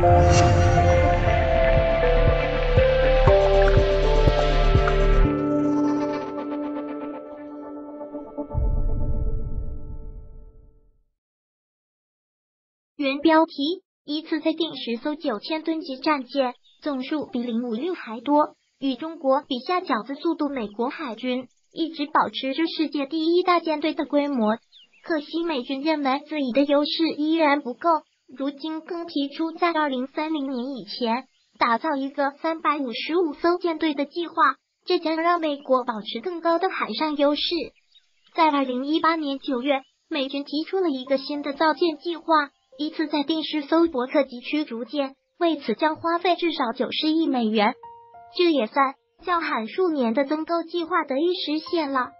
原标题：一次在定十艘九千吨级战舰，总数比零五六还多，与中国比下饺子速度。美国海军一直保持着世界第一大舰队的规模，可惜美军认为自己的优势依然不够，如今更提出在二零三零年以前打造一个三百五十五艘舰队的计划，这将让美国保持更高的海上优势。在二零一八年九月，美军提出了一个新的造舰计划。一次在定十艘伯克级驱逐舰，为此将花费至少九十亿美元，这也算叫喊数年的增购计划得以实现了。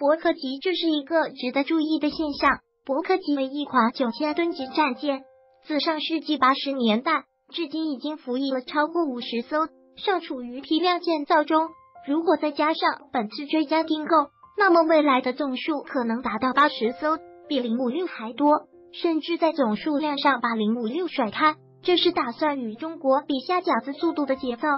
伯克级这是一个值得注意的现象。伯克级为一款九千吨级战舰，自上世纪八十年代至今已经服役了超过五十艘，尚处于批量建造中。如果再加上本次追加订购，那么未来的总数可能达到八十艘，比零五六还多。甚至在总数量上把零五六甩开，这是打算与中国比下饺子速度的节奏。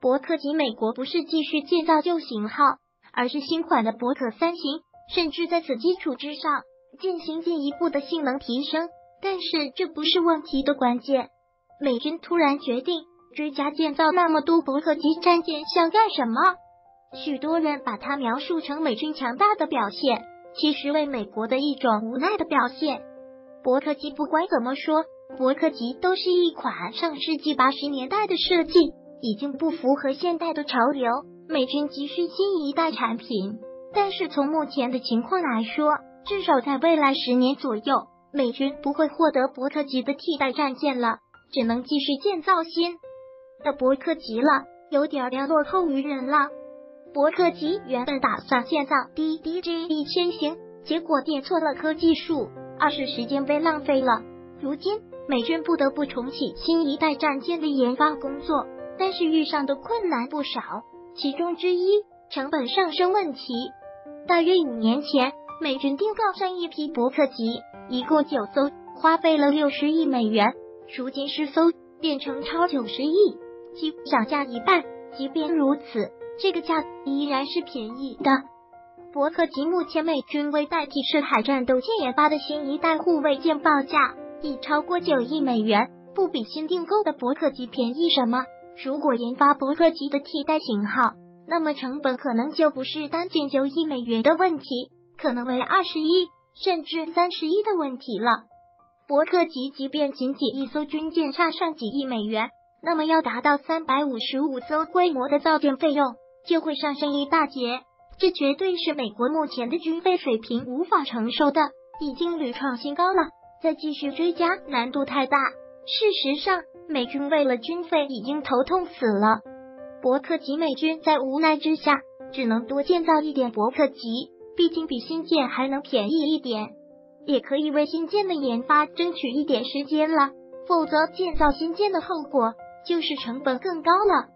伯克级美国不是继续建造旧型号，而是新款的伯克三型，甚至在此基础之上进行进一步的性能提升。但是这不是问题的关键。美军突然决定追加建造那么多伯克级战舰，想干什么？许多人把它描述成美军强大的表现，其实为美国的一种无奈的表现。伯克级不管怎么说，伯克级都是一款上世纪八十年代的设计，已经不符合现代的潮流。美军急需新一代产品，但是从目前的情况来说，至少在未来十年左右，美军不会获得伯克级的替代战舰了，只能继续建造新的伯克级了，有点要落后于人了。伯克级原本打算建造 DDG 一千型，结果点错了科技树。二是时间被浪费了。如今美军不得不重启新一代战舰的研发工作，但是遇上的困难不少，其中之一成本上升问题。大约五年前，美军订购上一批伯克级，一共九艘，花费了六十亿美元。如今十艘变成超九十亿，几乎涨价一半。即便如此，这个价依然是便宜的。伯克级目前美军为代替赤海战斗舰研发的新一代护卫舰报价已超过九亿美元，不比新订购的伯克级便宜什么。如果研发伯克级的替代型号，那么成本可能就不是单仅九亿美元的问题，可能为二十一甚至三十一的问题了。伯克级即便仅仅一艘军舰差上几亿美元，那么要达到三百五十五艘规模的造舰费用就会上升一大截。这绝对是美国目前的军费水平无法承受的，已经屡创新高了，再继续追加难度太大。事实上，美军为了军费已经头痛死了。伯克级美军在无奈之下，只能多建造一点伯克级，毕竟比新建还能便宜一点，也可以为新建的研发争取一点时间了。否则，建造新建的后果就是成本更高了。